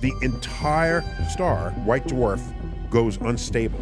the entire star, white dwarf, goes unstable.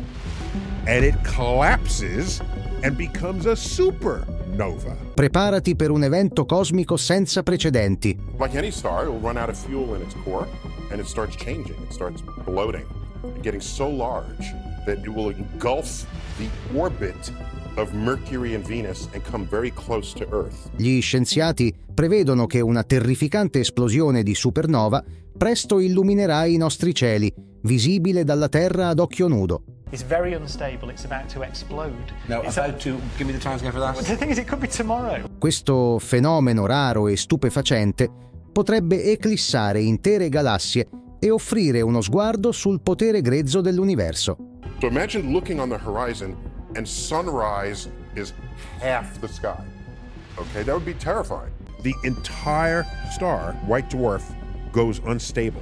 And it collapses and becomes a supernova. Preparati per un evento cosmico senza precedenti. Like any star, it will run out of fuel in its core and it starts changing. It starts bloating and getting so large that it will engulf the orbit of Mercury and Venus and come very close to Earth. Gli scienziati prevedono che una terrificante esplosione di supernova presto illuminerà i nostri cieli, visibile dalla Terra ad occhio nudo. It's very unstable. It's about to explode. No, It's about to. Give me the time scale for that. The thing is, it could be tomorrow. Questo fenomeno raro e stupefacente potrebbe eclissare intere galassie e offrire uno sguardo sul potere grezzo dell'universo. So imagine looking on the horizon and sunrise is half the sky. Okay, that would be terrifying. The entire star, white dwarf, goes unstable.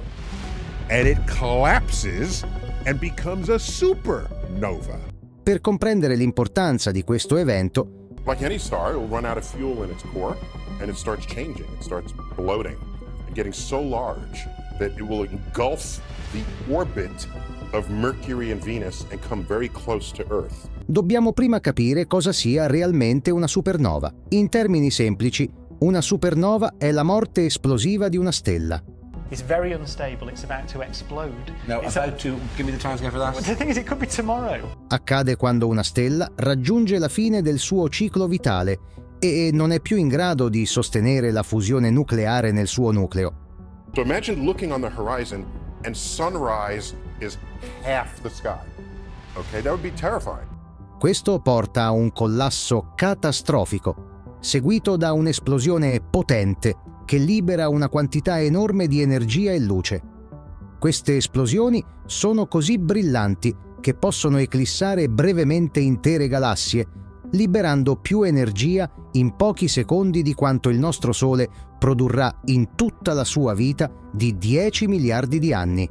And it collapses and becomes a supernova. Per comprendere l'importanza di questo evento, Like any star, it will run out of fuel in its core and it starts changing. It starts bloating and getting so large that it will engulf the orbit of Mercury and Venus and come very close to Earth. dobbiamo prima capire cosa sia realmente una supernova. In termini semplici, una supernova è la morte esplosiva di una stella. It's very unstable. It's about to explode. No, It's about to. Give me the time scale for that. The thing is, it could be tomorrow. Accade quando una stella raggiunge la fine del suo ciclo vitale e non è più in grado di sostenere la fusione nucleare nel suo nucleo. So imagine looking on the horizon and sunrise is half the sky. Okay, that would be terrifying. Questo porta a un collasso catastrofico, seguito da un'esplosione potente che libera una quantità enorme di energia e luce. Queste esplosioni sono così brillanti che possono eclissare brevemente intere galassie, liberando più energia in pochi secondi di quanto il nostro Sole produrrà in tutta la sua vita di 10 miliardi di anni.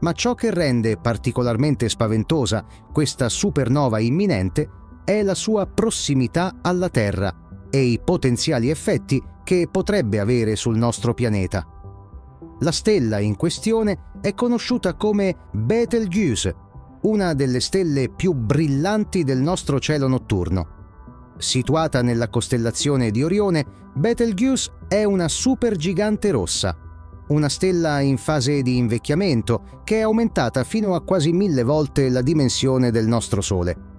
Ma ciò che rende particolarmente spaventosa questa supernova imminente è la sua prossimità alla Terra e i potenziali effetti che potrebbe avere sul nostro pianeta. La stella in questione è conosciuta come Betelgeuse, una delle stelle più brillanti del nostro cielo notturno. Situata nella costellazione di Orione, Betelgeuse è una supergigante rossa, una stella in fase di invecchiamento che è aumentata fino a quasi mille volte la dimensione del nostro Sole.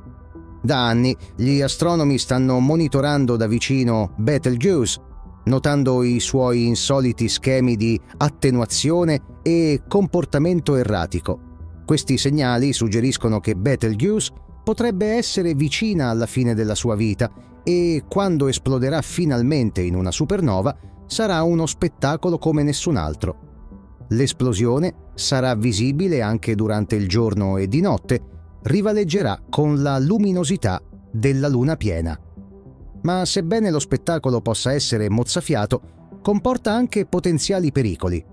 Da anni gli astronomi stanno monitorando da vicino Betelgeuse, notando i suoi insoliti schemi di attenuazione e comportamento erratico. Questi segnali suggeriscono che Betelgeuse potrebbe essere vicina alla fine della sua vita e quando esploderà finalmente in una supernova sarà uno spettacolo come nessun altro. L'esplosione sarà visibile anche durante il giorno e di notte, rivaleggerà con la luminosità della luna piena. Ma sebbene lo spettacolo possa essere mozzafiato, comporta anche potenziali pericoli.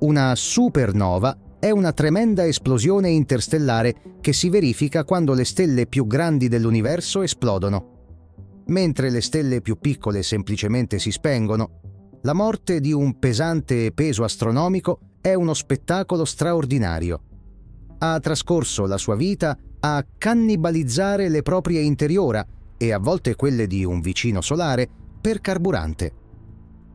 Una supernova è una tremenda esplosione interstellare che si verifica quando le stelle più grandi dell'universo esplodono. Mentre le stelle più piccole semplicemente si spengono, la morte di un pesante peso astronomico è uno spettacolo straordinario. Ha trascorso la sua vita a cannibalizzare le proprie interiora e a volte quelle di un vicino solare per carburante.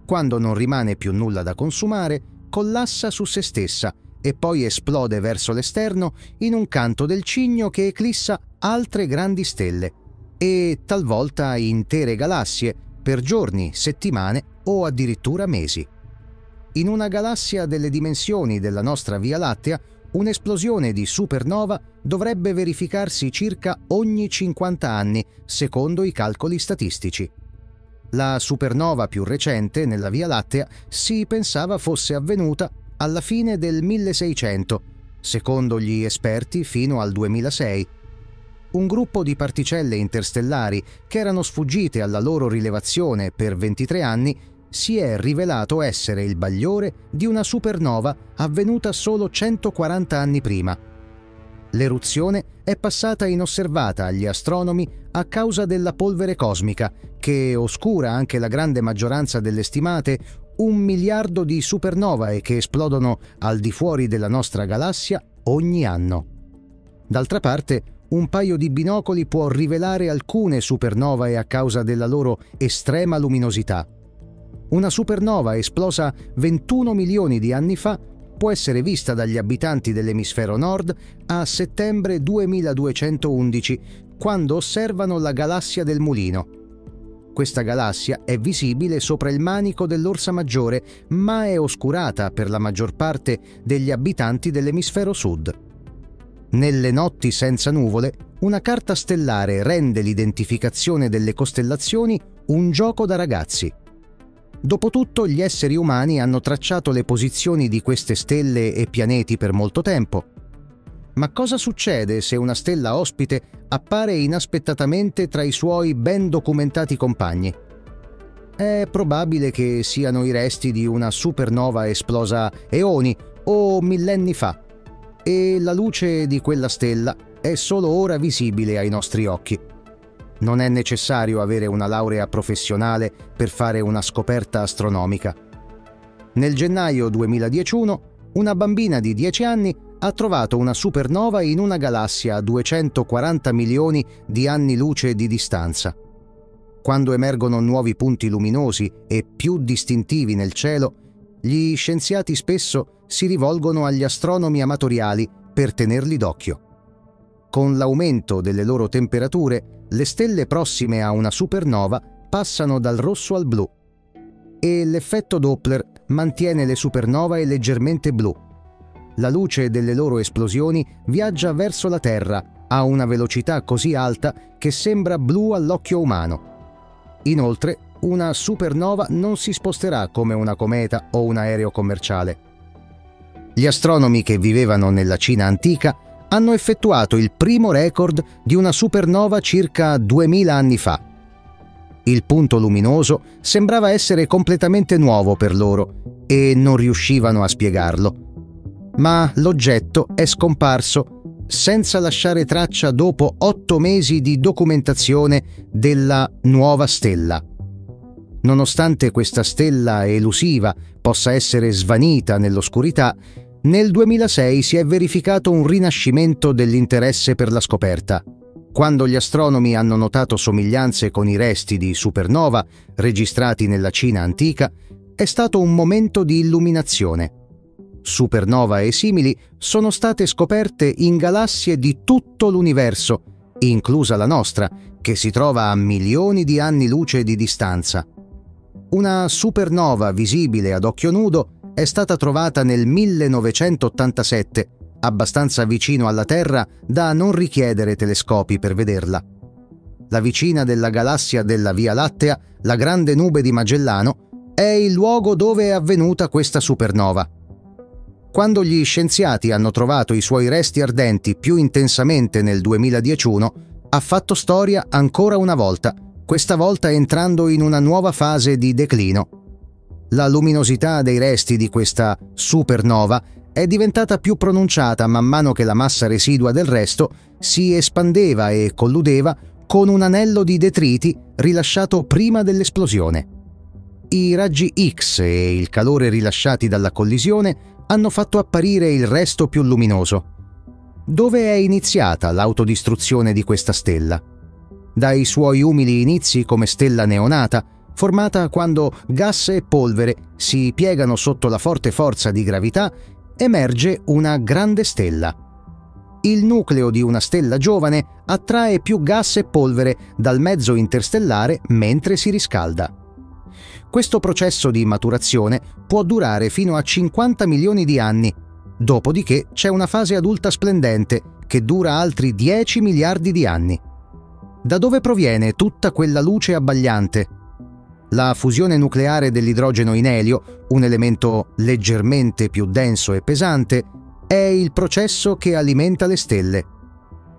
Quando non rimane più nulla da consumare, collassa su se stessa e poi esplode verso l'esterno in un canto del cigno che eclissa altre grandi stelle e talvolta intere galassie per giorni, settimane o addirittura mesi. In una galassia delle dimensioni della nostra Via Lattea, un'esplosione di supernova dovrebbe verificarsi circa ogni 50 anni, secondo i calcoli statistici. La supernova più recente nella Via Lattea si pensava fosse avvenuta alla fine del 1600, secondo gli esperti fino al 2006. Un gruppo di particelle interstellari che erano sfuggite alla loro rilevazione per 23 anni si è rivelato essere il bagliore di una supernova avvenuta solo 140 anni prima. L'eruzione è passata inosservata agli astronomi a causa della polvere cosmica, che oscura anche la grande maggioranza delle stimate un miliardo di supernovae che esplodono al di fuori della nostra galassia ogni anno. D'altra parte, un paio di binocoli può rivelare alcune supernovae a causa della loro estrema luminosità. Una supernova esplosa 21 milioni di anni fa può essere vista dagli abitanti dell'emisfero nord a settembre 2211, quando osservano la galassia del Mulino. Questa galassia è visibile sopra il manico dell'Orsa Maggiore, ma è oscurata per la maggior parte degli abitanti dell'emisfero sud. Nelle notti senza nuvole, una carta stellare rende l'identificazione delle costellazioni un gioco da ragazzi. Dopotutto gli esseri umani hanno tracciato le posizioni di queste stelle e pianeti per molto tempo. Ma cosa succede se una stella ospite appare inaspettatamente tra i suoi ben documentati compagni? È probabile che siano i resti di una supernova esplosa eoni o millenni fa, e la luce di quella stella è solo ora visibile ai nostri occhi. Non è necessario avere una laurea professionale per fare una scoperta astronomica. Nel gennaio 2011 una bambina di 10 anni ha trovato una supernova in una galassia a 240 milioni di anni luce di distanza. Quando emergono nuovi punti luminosi e più distintivi nel cielo, gli scienziati spesso si rivolgono agli astronomi amatoriali per tenerli d'occhio. Con l'aumento delle loro temperature, le stelle prossime a una supernova passano dal rosso al blu e l'effetto Doppler mantiene le supernovae leggermente blu. La luce delle loro esplosioni viaggia verso la Terra a una velocità così alta che sembra blu all'occhio umano. Inoltre, una supernova non si sposterà come una cometa o un aereo commerciale. Gli astronomi che vivevano nella Cina antica hanno effettuato il primo record di una supernova circa 2000 anni fa. Il punto luminoso sembrava essere completamente nuovo per loro e non riuscivano a spiegarlo. Ma l'oggetto è scomparso senza lasciare traccia dopo otto mesi di documentazione della nuova stella. Nonostante questa stella elusiva possa essere svanita nell'oscurità, nel 2006 si è verificato un rinascimento dell'interesse per la scoperta. Quando gli astronomi hanno notato somiglianze con i resti di supernova registrati nella Cina antica, è stato un momento di illuminazione. Supernova e simili sono state scoperte in galassie di tutto l'universo, inclusa la nostra, che si trova a milioni di anni luce di distanza. Una supernova visibile ad occhio nudo è stata trovata nel 1987, abbastanza vicino alla Terra da non richiedere telescopi per vederla. La vicina della galassia della Via Lattea, la grande nube di Magellano, è il luogo dove è avvenuta questa supernova. Quando gli scienziati hanno trovato i suoi resti ardenti più intensamente nel 2011, ha fatto storia ancora una volta, questa volta entrando in una nuova fase di declino la luminosità dei resti di questa supernova è diventata più pronunciata man mano che la massa residua del resto si espandeva e colludeva con un anello di detriti rilasciato prima dell'esplosione. I raggi X e il calore rilasciati dalla collisione hanno fatto apparire il resto più luminoso. Dove è iniziata l'autodistruzione di questa stella? Dai suoi umili inizi come stella neonata, formata quando gas e polvere si piegano sotto la forte forza di gravità, emerge una grande stella. Il nucleo di una stella giovane attrae più gas e polvere dal mezzo interstellare mentre si riscalda. Questo processo di maturazione può durare fino a 50 milioni di anni, dopodiché c'è una fase adulta splendente che dura altri 10 miliardi di anni. Da dove proviene tutta quella luce abbagliante? La fusione nucleare dell'idrogeno in elio, un elemento leggermente più denso e pesante, è il processo che alimenta le stelle.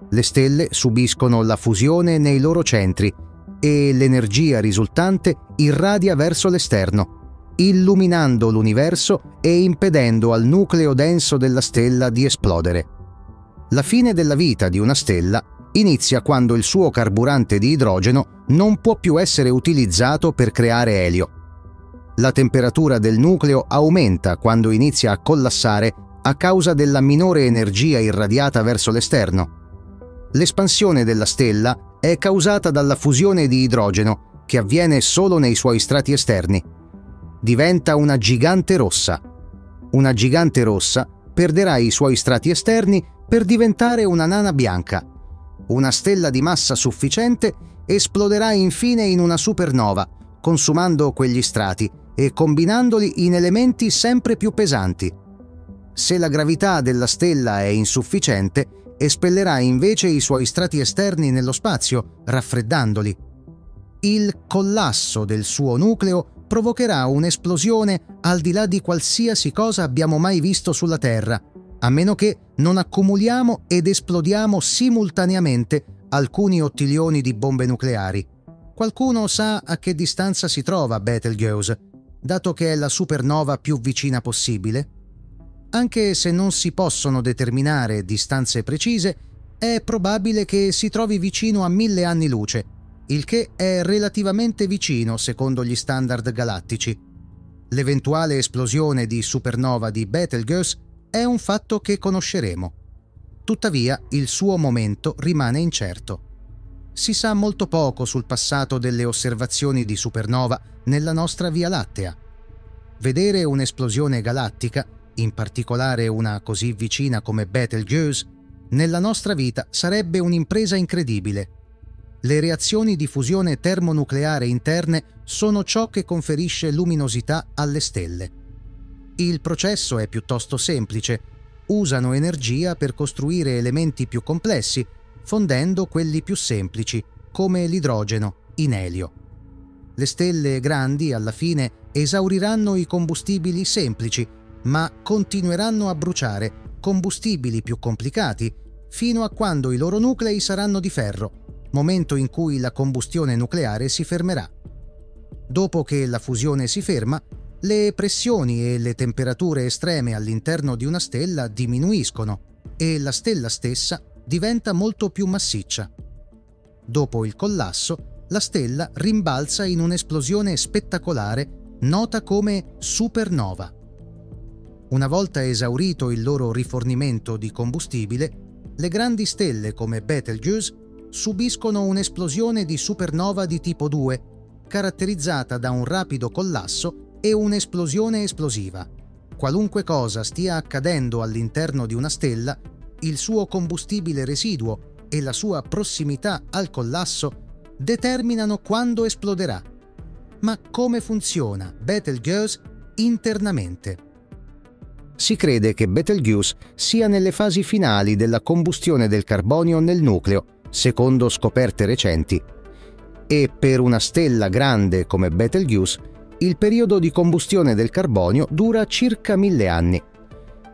Le stelle subiscono la fusione nei loro centri e l'energia risultante irradia verso l'esterno, illuminando l'universo e impedendo al nucleo denso della stella di esplodere. La fine della vita di una stella inizia quando il suo carburante di idrogeno non può più essere utilizzato per creare elio. La temperatura del nucleo aumenta quando inizia a collassare a causa della minore energia irradiata verso l'esterno. L'espansione della stella è causata dalla fusione di idrogeno che avviene solo nei suoi strati esterni. Diventa una gigante rossa. Una gigante rossa perderà i suoi strati esterni per diventare una nana bianca. Una stella di massa sufficiente esploderà infine in una supernova, consumando quegli strati e combinandoli in elementi sempre più pesanti. Se la gravità della stella è insufficiente, espellerà invece i suoi strati esterni nello spazio, raffreddandoli. Il collasso del suo nucleo provocherà un'esplosione al di là di qualsiasi cosa abbiamo mai visto sulla Terra, a meno che non accumuliamo ed esplodiamo simultaneamente alcuni ottilioni di bombe nucleari. Qualcuno sa a che distanza si trova Betelgeuse, dato che è la supernova più vicina possibile? Anche se non si possono determinare distanze precise, è probabile che si trovi vicino a mille anni luce, il che è relativamente vicino secondo gli standard galattici. L'eventuale esplosione di supernova di Betelgeuse è un fatto che conosceremo. Tuttavia, il suo momento rimane incerto. Si sa molto poco sul passato delle osservazioni di supernova nella nostra Via Lattea. Vedere un'esplosione galattica, in particolare una così vicina come Betelgeuse, nella nostra vita sarebbe un'impresa incredibile. Le reazioni di fusione termonucleare interne sono ciò che conferisce luminosità alle stelle. Il processo è piuttosto semplice usano energia per costruire elementi più complessi, fondendo quelli più semplici, come l'idrogeno, in elio. Le stelle grandi, alla fine, esauriranno i combustibili semplici, ma continueranno a bruciare combustibili più complicati fino a quando i loro nuclei saranno di ferro, momento in cui la combustione nucleare si fermerà. Dopo che la fusione si ferma, le pressioni e le temperature estreme all'interno di una stella diminuiscono e la stella stessa diventa molto più massiccia. Dopo il collasso, la stella rimbalza in un'esplosione spettacolare nota come supernova. Una volta esaurito il loro rifornimento di combustibile, le grandi stelle come Betelgeuse subiscono un'esplosione di supernova di tipo 2, caratterizzata da un rapido collasso e un'esplosione esplosiva. Qualunque cosa stia accadendo all'interno di una stella, il suo combustibile residuo e la sua prossimità al collasso determinano quando esploderà. Ma come funziona Betelgeuse internamente? Si crede che Betelgeuse sia nelle fasi finali della combustione del carbonio nel nucleo, secondo scoperte recenti. E per una stella grande come Betelgeuse il periodo di combustione del carbonio dura circa mille anni.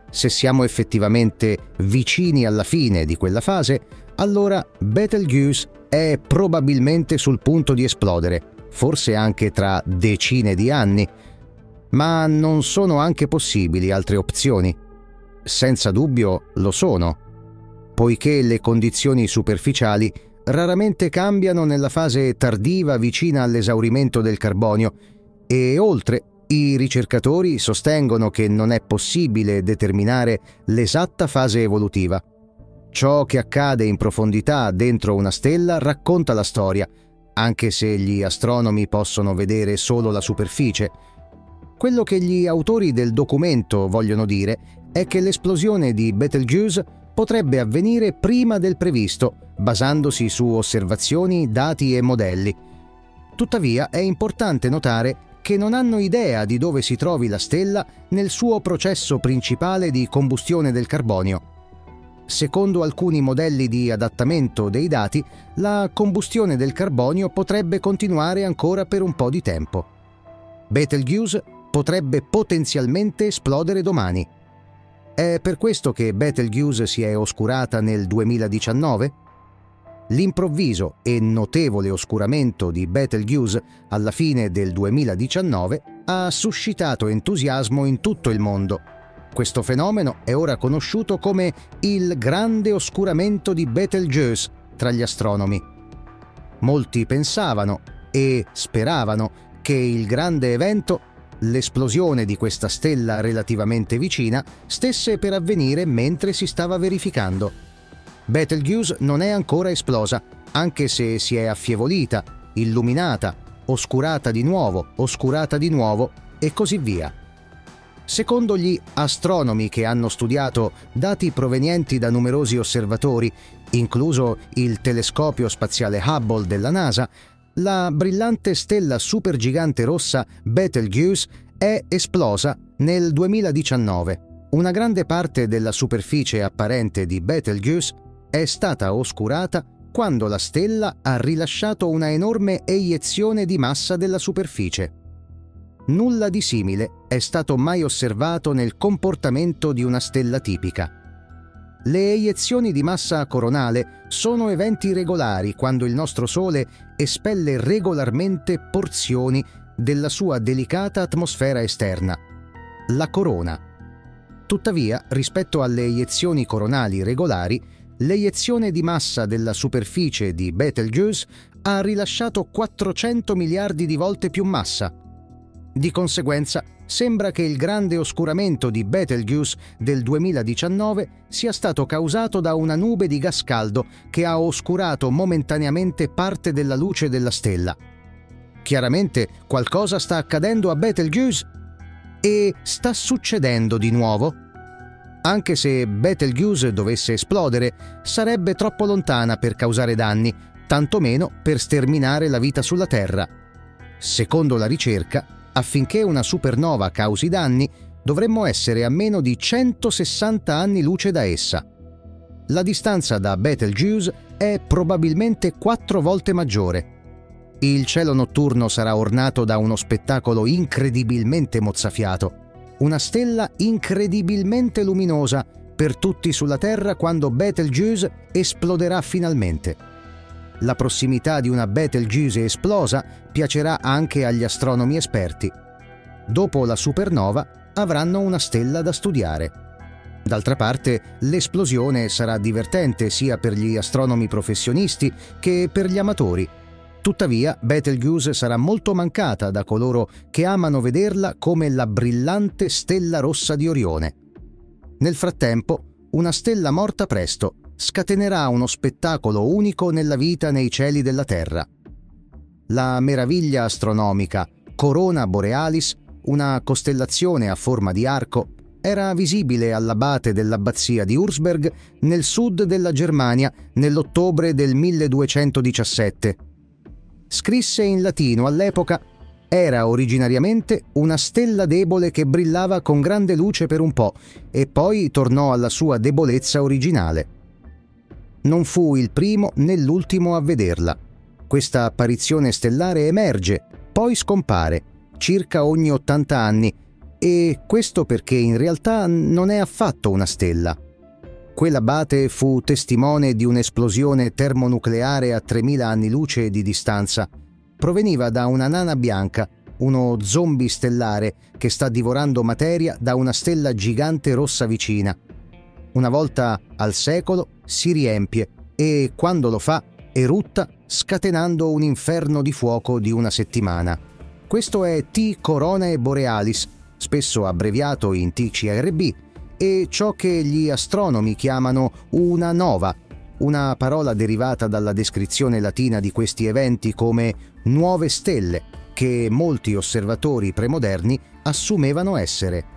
Se siamo effettivamente vicini alla fine di quella fase, allora Betelgeuse è probabilmente sul punto di esplodere, forse anche tra decine di anni. Ma non sono anche possibili altre opzioni? Senza dubbio lo sono, poiché le condizioni superficiali raramente cambiano nella fase tardiva vicina all'esaurimento del carbonio e oltre, i ricercatori sostengono che non è possibile determinare l'esatta fase evolutiva. Ciò che accade in profondità dentro una stella racconta la storia, anche se gli astronomi possono vedere solo la superficie. Quello che gli autori del documento vogliono dire è che l'esplosione di Betelgeuse potrebbe avvenire prima del previsto, basandosi su osservazioni, dati e modelli. Tuttavia è importante notare che non hanno idea di dove si trovi la stella nel suo processo principale di combustione del carbonio. Secondo alcuni modelli di adattamento dei dati, la combustione del carbonio potrebbe continuare ancora per un po' di tempo. Betelgeuse potrebbe potenzialmente esplodere domani. È per questo che Betelgeuse si è oscurata nel 2019? L'improvviso e notevole oscuramento di Betelgeuse alla fine del 2019 ha suscitato entusiasmo in tutto il mondo. Questo fenomeno è ora conosciuto come il grande oscuramento di Betelgeuse tra gli astronomi. Molti pensavano e speravano che il grande evento l'esplosione di questa stella relativamente vicina stesse per avvenire mentre si stava verificando. Betelgeuse non è ancora esplosa, anche se si è affievolita, illuminata, oscurata di nuovo, oscurata di nuovo e così via. Secondo gli astronomi che hanno studiato dati provenienti da numerosi osservatori, incluso il telescopio spaziale Hubble della NASA, la brillante stella supergigante rossa Betelgeuse è esplosa nel 2019. Una grande parte della superficie apparente di Betelgeuse è stata oscurata quando la stella ha rilasciato una enorme eiezione di massa della superficie. Nulla di simile è stato mai osservato nel comportamento di una stella tipica. Le eiezioni di massa coronale sono eventi regolari quando il nostro Sole espelle regolarmente porzioni della sua delicata atmosfera esterna, la corona. Tuttavia, rispetto alle eiezioni coronali regolari, l'eiezione di massa della superficie di Betelgeuse ha rilasciato 400 miliardi di volte più massa. Di conseguenza, sembra che il grande oscuramento di Betelgeuse del 2019 sia stato causato da una nube di gas caldo che ha oscurato momentaneamente parte della luce della stella. Chiaramente qualcosa sta accadendo a Betelgeuse e sta succedendo di nuovo. Anche se Betelgeuse dovesse esplodere, sarebbe troppo lontana per causare danni, tantomeno per sterminare la vita sulla Terra. Secondo la ricerca, affinché una supernova causi danni, dovremmo essere a meno di 160 anni luce da essa. La distanza da Betelgeuse è probabilmente quattro volte maggiore. Il cielo notturno sarà ornato da uno spettacolo incredibilmente mozzafiato, una stella incredibilmente luminosa per tutti sulla Terra quando Betelgeuse esploderà finalmente. La prossimità di una Betelgeuse esplosa piacerà anche agli astronomi esperti. Dopo la supernova avranno una stella da studiare. D'altra parte, l'esplosione sarà divertente sia per gli astronomi professionisti che per gli amatori. Tuttavia, Betelgeuse sarà molto mancata da coloro che amano vederla come la brillante stella rossa di Orione. Nel frattempo, una stella morta presto scatenerà uno spettacolo unico nella vita nei cieli della Terra. La meraviglia astronomica Corona Borealis, una costellazione a forma di arco, era visibile all'abate dell'abbazia di Ursberg nel sud della Germania nell'ottobre del 1217. Scrisse in latino all'epoca era originariamente una stella debole che brillava con grande luce per un po' e poi tornò alla sua debolezza originale non fu il primo né l'ultimo a vederla. Questa apparizione stellare emerge, poi scompare, circa ogni 80 anni, e questo perché in realtà non è affatto una stella. Quell'abate fu testimone di un'esplosione termonucleare a 3000 anni luce di distanza. Proveniva da una nana bianca, uno zombie stellare che sta divorando materia da una stella gigante rossa vicina. Una volta al secolo si riempie e, quando lo fa, erutta scatenando un inferno di fuoco di una settimana. Questo è T Coronae Borealis, spesso abbreviato in TCRB, e ciò che gli astronomi chiamano una nova, una parola derivata dalla descrizione latina di questi eventi come nuove stelle, che molti osservatori premoderni assumevano essere.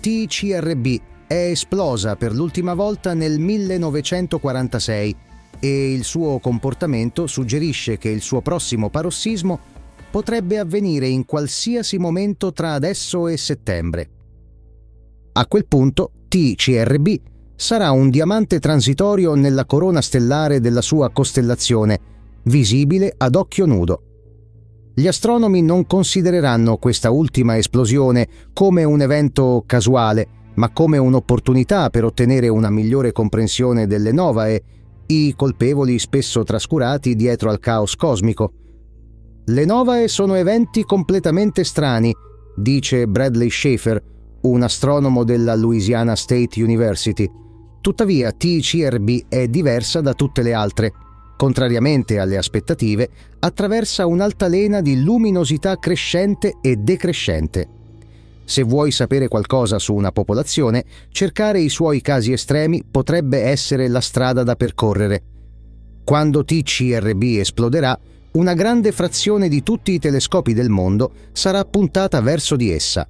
TCRB è esplosa per l'ultima volta nel 1946 e il suo comportamento suggerisce che il suo prossimo parossismo potrebbe avvenire in qualsiasi momento tra adesso e settembre. A quel punto TCRB sarà un diamante transitorio nella corona stellare della sua costellazione, visibile ad occhio nudo. Gli astronomi non considereranno questa ultima esplosione come un evento casuale, ma come un'opportunità per ottenere una migliore comprensione delle novae, i colpevoli spesso trascurati dietro al caos cosmico. Le novae sono eventi completamente strani, dice Bradley Schaefer, un astronomo della Louisiana State University. Tuttavia TCRB è diversa da tutte le altre. Contrariamente alle aspettative, attraversa un'altalena di luminosità crescente e decrescente. Se vuoi sapere qualcosa su una popolazione, cercare i suoi casi estremi potrebbe essere la strada da percorrere. Quando TCRB esploderà, una grande frazione di tutti i telescopi del mondo sarà puntata verso di essa.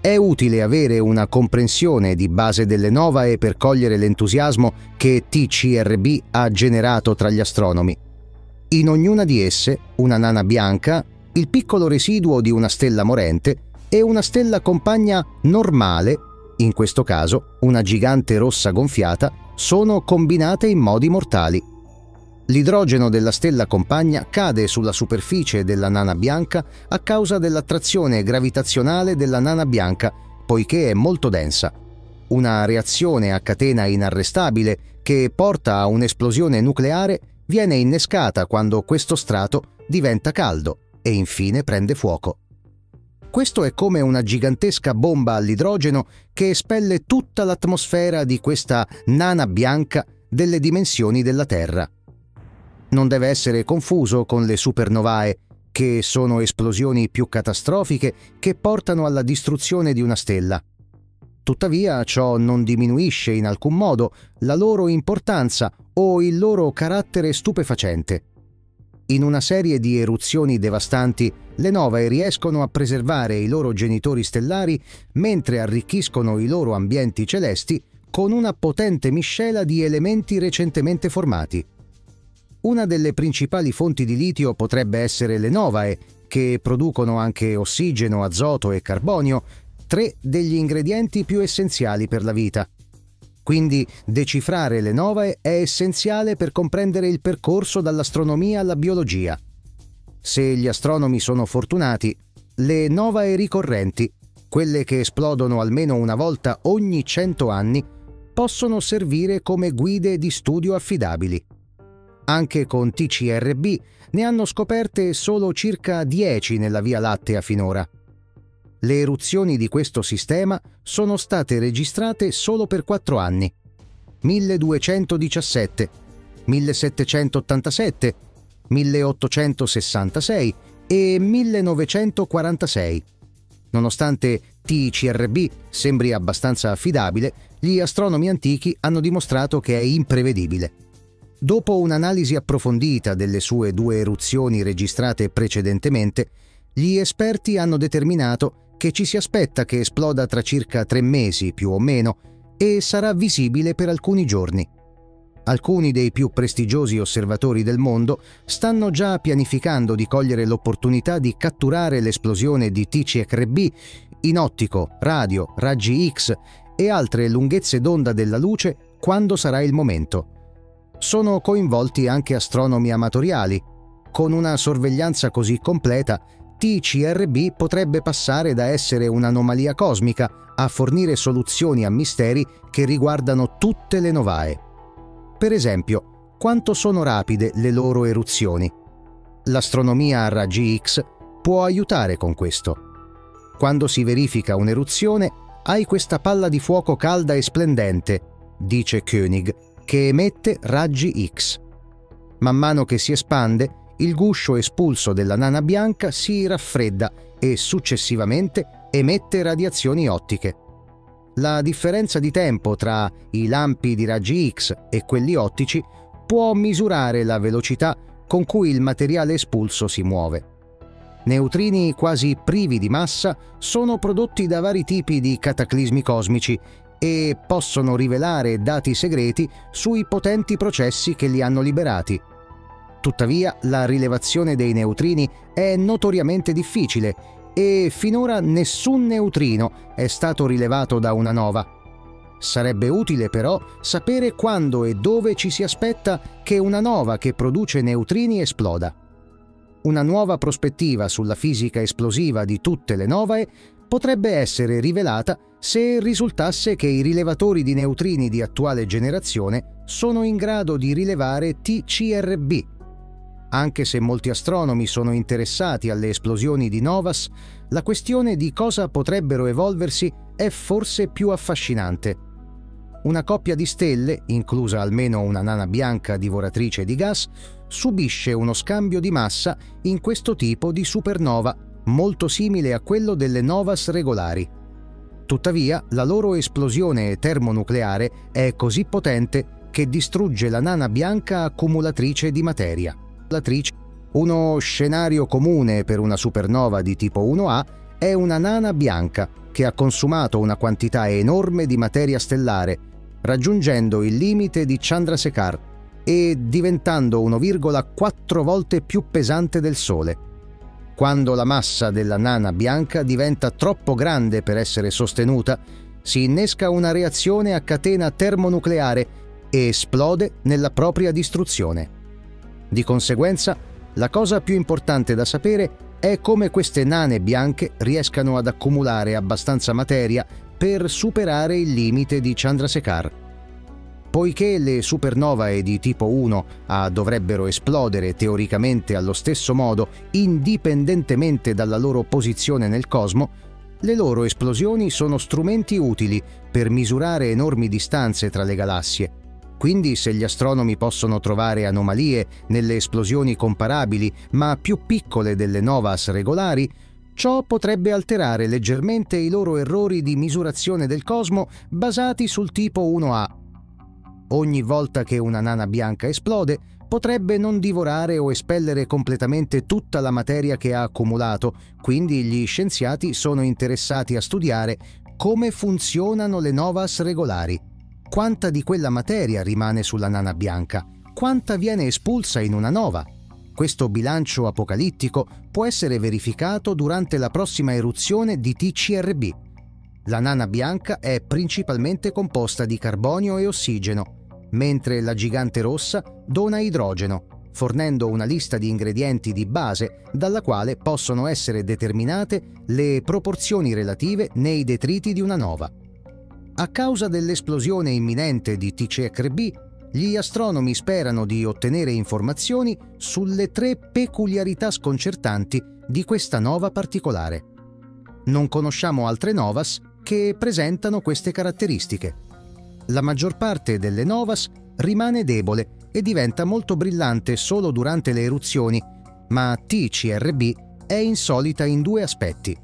È utile avere una comprensione di base delle novae per cogliere l'entusiasmo che TCRB ha generato tra gli astronomi. In ognuna di esse, una nana bianca, il piccolo residuo di una stella morente e una stella compagna normale, in questo caso una gigante rossa gonfiata, sono combinate in modi mortali. L'idrogeno della stella compagna cade sulla superficie della nana bianca a causa dell'attrazione gravitazionale della nana bianca, poiché è molto densa. Una reazione a catena inarrestabile che porta a un'esplosione nucleare viene innescata quando questo strato diventa caldo e infine prende fuoco. Questo è come una gigantesca bomba all'idrogeno che espelle tutta l'atmosfera di questa nana bianca delle dimensioni della Terra. Non deve essere confuso con le supernovae, che sono esplosioni più catastrofiche che portano alla distruzione di una stella. Tuttavia ciò non diminuisce in alcun modo la loro importanza o il loro carattere stupefacente. In una serie di eruzioni devastanti, le novae riescono a preservare i loro genitori stellari mentre arricchiscono i loro ambienti celesti con una potente miscela di elementi recentemente formati. Una delle principali fonti di litio potrebbe essere le novae, che producono anche ossigeno, azoto e carbonio, tre degli ingredienti più essenziali per la vita. Quindi decifrare le novae è essenziale per comprendere il percorso dall'astronomia alla biologia. Se gli astronomi sono fortunati, le novae ricorrenti, quelle che esplodono almeno una volta ogni 100 anni, possono servire come guide di studio affidabili. Anche con TCRB ne hanno scoperte solo circa 10 nella Via Lattea finora. Le eruzioni di questo sistema sono state registrate solo per 4 anni. 1217, 1787, 1866 e 1946. Nonostante TCRB sembri abbastanza affidabile, gli astronomi antichi hanno dimostrato che è imprevedibile. Dopo un'analisi approfondita delle sue due eruzioni registrate precedentemente, gli esperti hanno determinato che ci si aspetta che esploda tra circa tre mesi più o meno e sarà visibile per alcuni giorni. Alcuni dei più prestigiosi osservatori del mondo stanno già pianificando di cogliere l'opportunità di catturare l'esplosione di TCRB in ottico, radio, raggi X e altre lunghezze d'onda della luce quando sarà il momento. Sono coinvolti anche astronomi amatoriali. Con una sorveglianza così completa, TCRB potrebbe passare da essere un'anomalia cosmica a fornire soluzioni a misteri che riguardano tutte le novae. Per esempio, quanto sono rapide le loro eruzioni? L'astronomia a raggi X può aiutare con questo. Quando si verifica un'eruzione, hai questa palla di fuoco calda e splendente, dice Koenig, che emette raggi X. Man mano che si espande, il guscio espulso della nana bianca si raffredda e successivamente emette radiazioni ottiche. La differenza di tempo tra i lampi di raggi X e quelli ottici può misurare la velocità con cui il materiale espulso si muove. Neutrini quasi privi di massa sono prodotti da vari tipi di cataclismi cosmici e possono rivelare dati segreti sui potenti processi che li hanno liberati. Tuttavia, la rilevazione dei neutrini è notoriamente difficile e finora nessun neutrino è stato rilevato da una nova. Sarebbe utile però sapere quando e dove ci si aspetta che una nova che produce neutrini esploda. Una nuova prospettiva sulla fisica esplosiva di tutte le novae potrebbe essere rivelata se risultasse che i rilevatori di neutrini di attuale generazione sono in grado di rilevare TCRB, anche se molti astronomi sono interessati alle esplosioni di Novas, la questione di cosa potrebbero evolversi è forse più affascinante. Una coppia di stelle, inclusa almeno una nana bianca divoratrice di gas, subisce uno scambio di massa in questo tipo di supernova, molto simile a quello delle novas regolari. Tuttavia, la loro esplosione termonucleare è così potente che distrugge la nana bianca accumulatrice di materia. Uno scenario comune per una supernova di tipo 1A è una nana bianca che ha consumato una quantità enorme di materia stellare, raggiungendo il limite di Chandrasekhar e diventando 1,4 volte più pesante del Sole. Quando la massa della nana bianca diventa troppo grande per essere sostenuta, si innesca una reazione a catena termonucleare e esplode nella propria distruzione. Di conseguenza, la cosa più importante da sapere è come queste nane bianche riescano ad accumulare abbastanza materia per superare il limite di Chandrasekhar. Poiché le supernovae di tipo 1A dovrebbero esplodere teoricamente allo stesso modo indipendentemente dalla loro posizione nel cosmo, le loro esplosioni sono strumenti utili per misurare enormi distanze tra le galassie quindi se gli astronomi possono trovare anomalie nelle esplosioni comparabili ma più piccole delle novas regolari, ciò potrebbe alterare leggermente i loro errori di misurazione del cosmo basati sul tipo 1A. Ogni volta che una nana bianca esplode, potrebbe non divorare o espellere completamente tutta la materia che ha accumulato, quindi gli scienziati sono interessati a studiare come funzionano le novas regolari quanta di quella materia rimane sulla nana bianca, quanta viene espulsa in una nova. Questo bilancio apocalittico può essere verificato durante la prossima eruzione di TCRB. La nana bianca è principalmente composta di carbonio e ossigeno, mentre la gigante rossa dona idrogeno, fornendo una lista di ingredienti di base dalla quale possono essere determinate le proporzioni relative nei detriti di una nova. A causa dell'esplosione imminente di TCRB, gli astronomi sperano di ottenere informazioni sulle tre peculiarità sconcertanti di questa nova particolare. Non conosciamo altre novas che presentano queste caratteristiche. La maggior parte delle novas rimane debole e diventa molto brillante solo durante le eruzioni, ma TCRB è insolita in due aspetti.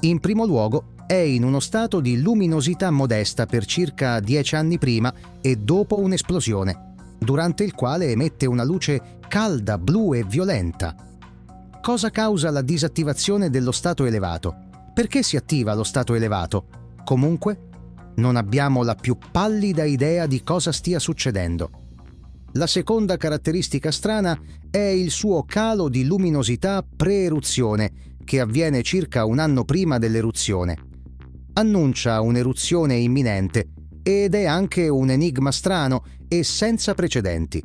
In primo luogo, è in uno stato di luminosità modesta per circa 10 anni prima e dopo un'esplosione, durante il quale emette una luce calda, blu e violenta. Cosa causa la disattivazione dello stato elevato? Perché si attiva lo stato elevato? Comunque, non abbiamo la più pallida idea di cosa stia succedendo. La seconda caratteristica strana è il suo calo di luminosità pre-eruzione, che avviene circa un anno prima dell'eruzione annuncia un'eruzione imminente ed è anche un enigma strano e senza precedenti.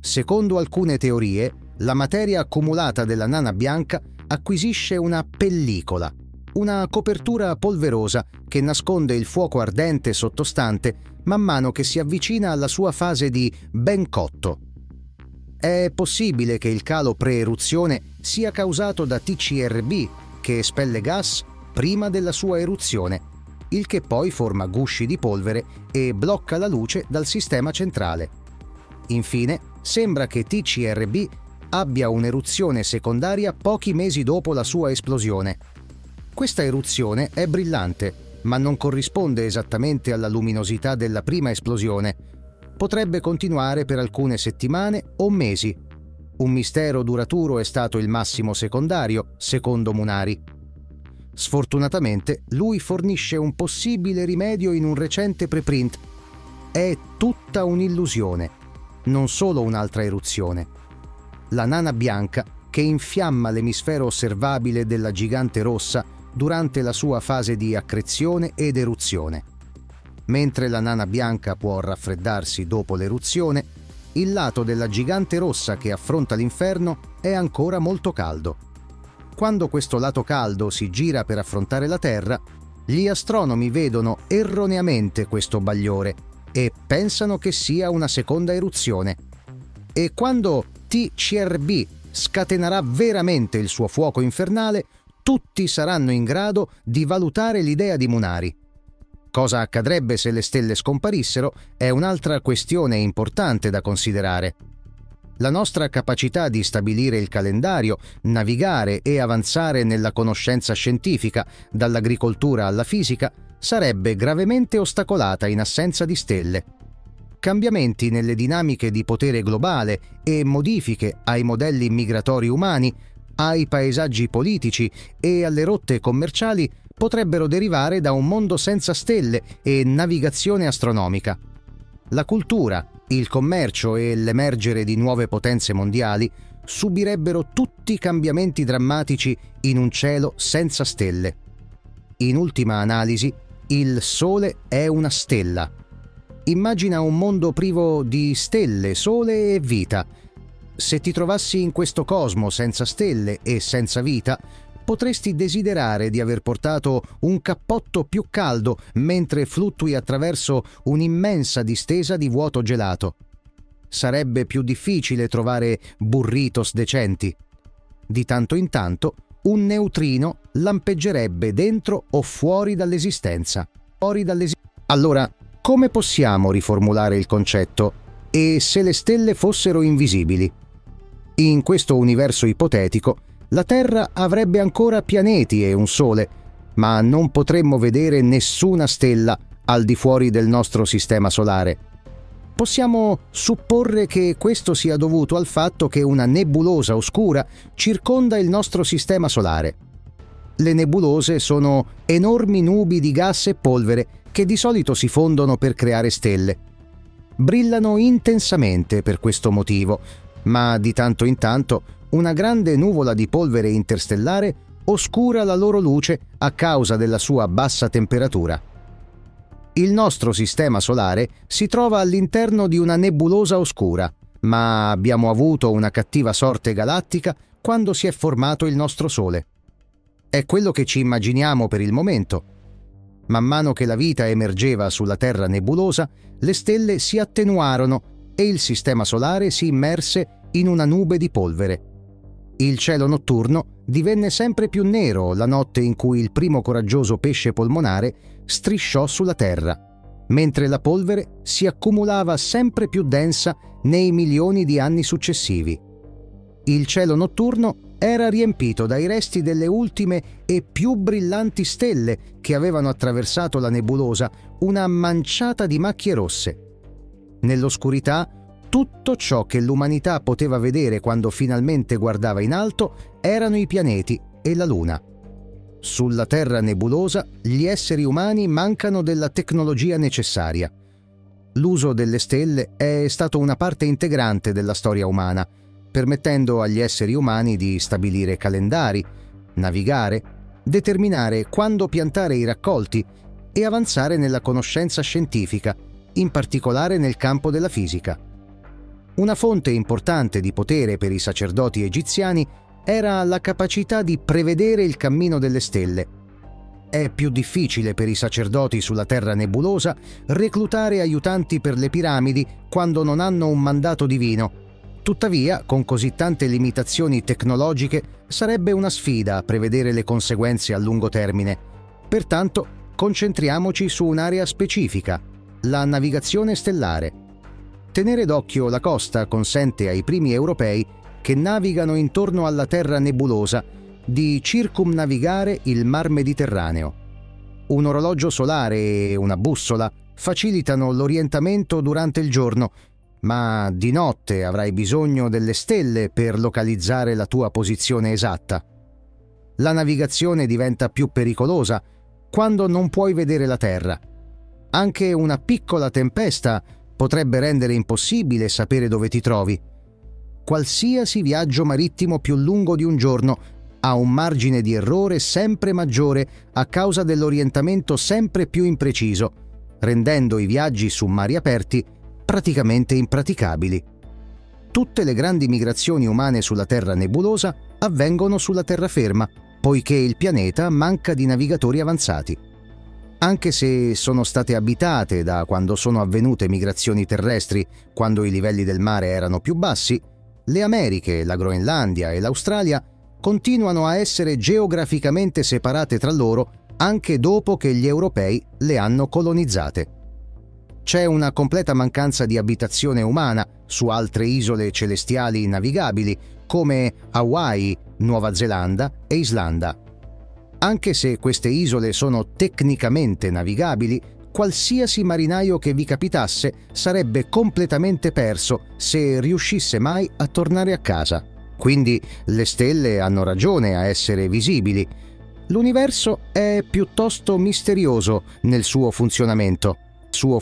Secondo alcune teorie, la materia accumulata della nana bianca acquisisce una pellicola, una copertura polverosa che nasconde il fuoco ardente sottostante man mano che si avvicina alla sua fase di ben cotto. È possibile che il calo pre-eruzione sia causato da TCRB, che espelle gas prima della sua eruzione, il che poi forma gusci di polvere e blocca la luce dal sistema centrale. Infine, sembra che TCRB abbia un'eruzione secondaria pochi mesi dopo la sua esplosione. Questa eruzione è brillante, ma non corrisponde esattamente alla luminosità della prima esplosione. Potrebbe continuare per alcune settimane o mesi. Un mistero duraturo è stato il massimo secondario, secondo Munari. Sfortunatamente, lui fornisce un possibile rimedio in un recente preprint. È tutta un'illusione, non solo un'altra eruzione. La nana bianca che infiamma l'emisfero osservabile della gigante rossa durante la sua fase di accrezione ed eruzione. Mentre la nana bianca può raffreddarsi dopo l'eruzione, il lato della gigante rossa che affronta l'inferno è ancora molto caldo. Quando questo lato caldo si gira per affrontare la Terra, gli astronomi vedono erroneamente questo bagliore e pensano che sia una seconda eruzione. E quando TCRB scatenerà veramente il suo fuoco infernale, tutti saranno in grado di valutare l'idea di Munari. Cosa accadrebbe se le stelle scomparissero è un'altra questione importante da considerare. La nostra capacità di stabilire il calendario, navigare e avanzare nella conoscenza scientifica, dall'agricoltura alla fisica, sarebbe gravemente ostacolata in assenza di stelle. Cambiamenti nelle dinamiche di potere globale e modifiche ai modelli migratori umani, ai paesaggi politici e alle rotte commerciali potrebbero derivare da un mondo senza stelle e navigazione astronomica. La cultura, il commercio e l'emergere di nuove potenze mondiali subirebbero tutti cambiamenti drammatici in un cielo senza stelle. In ultima analisi, il Sole è una stella. Immagina un mondo privo di stelle, sole e vita. Se ti trovassi in questo cosmo senza stelle e senza vita, potresti desiderare di aver portato un cappotto più caldo mentre fluttui attraverso un'immensa distesa di vuoto gelato. Sarebbe più difficile trovare burritos decenti. Di tanto in tanto un neutrino lampeggerebbe dentro o fuori dall'esistenza. Fuori dall'esistenza. Allora, come possiamo riformulare il concetto? E se le stelle fossero invisibili? In questo universo ipotetico, la Terra avrebbe ancora pianeti e un Sole, ma non potremmo vedere nessuna stella al di fuori del nostro sistema solare. Possiamo supporre che questo sia dovuto al fatto che una nebulosa oscura circonda il nostro sistema solare. Le nebulose sono enormi nubi di gas e polvere che di solito si fondono per creare stelle. Brillano intensamente per questo motivo, ma di tanto in tanto una grande nuvola di polvere interstellare oscura la loro luce a causa della sua bassa temperatura. Il nostro sistema solare si trova all'interno di una nebulosa oscura, ma abbiamo avuto una cattiva sorte galattica quando si è formato il nostro Sole. È quello che ci immaginiamo per il momento. Man mano che la vita emergeva sulla Terra nebulosa, le stelle si attenuarono e il sistema solare si immerse in una nube di polvere. Il cielo notturno divenne sempre più nero la notte in cui il primo coraggioso pesce polmonare strisciò sulla terra, mentre la polvere si accumulava sempre più densa nei milioni di anni successivi. Il cielo notturno era riempito dai resti delle ultime e più brillanti stelle che avevano attraversato la nebulosa, una manciata di macchie rosse. Nell'oscurità tutto ciò che l'umanità poteva vedere quando finalmente guardava in alto erano i pianeti e la Luna. Sulla Terra nebulosa gli esseri umani mancano della tecnologia necessaria. L'uso delle stelle è stato una parte integrante della storia umana, permettendo agli esseri umani di stabilire calendari, navigare, determinare quando piantare i raccolti e avanzare nella conoscenza scientifica, in particolare nel campo della fisica. Una fonte importante di potere per i sacerdoti egiziani era la capacità di prevedere il cammino delle stelle. È più difficile per i sacerdoti sulla Terra nebulosa reclutare aiutanti per le piramidi quando non hanno un mandato divino. Tuttavia, con così tante limitazioni tecnologiche, sarebbe una sfida prevedere le conseguenze a lungo termine. Pertanto, concentriamoci su un'area specifica, la navigazione stellare. Tenere d'occhio la costa consente ai primi europei che navigano intorno alla Terra nebulosa di circumnavigare il Mar Mediterraneo. Un orologio solare e una bussola facilitano l'orientamento durante il giorno, ma di notte avrai bisogno delle stelle per localizzare la tua posizione esatta. La navigazione diventa più pericolosa quando non puoi vedere la Terra. Anche una piccola tempesta potrebbe rendere impossibile sapere dove ti trovi. Qualsiasi viaggio marittimo più lungo di un giorno ha un margine di errore sempre maggiore a causa dell'orientamento sempre più impreciso, rendendo i viaggi su mari aperti praticamente impraticabili. Tutte le grandi migrazioni umane sulla Terra nebulosa avvengono sulla terraferma, poiché il pianeta manca di navigatori avanzati anche se sono state abitate da quando sono avvenute migrazioni terrestri, quando i livelli del mare erano più bassi, le Americhe, la Groenlandia e l'Australia continuano a essere geograficamente separate tra loro anche dopo che gli europei le hanno colonizzate. c'è una completa mancanza di abitazione umana su altre isole celestiali navigabili come Hawaii, Nuova Zelanda e Islanda. Anche se queste isole sono tecnicamente navigabili, qualsiasi marinaio che vi capitasse sarebbe completamente perso se riuscisse mai a tornare a casa. Quindi le stelle hanno ragione a essere visibili. L'universo è piuttosto misterioso nel suo funzionamento. Suo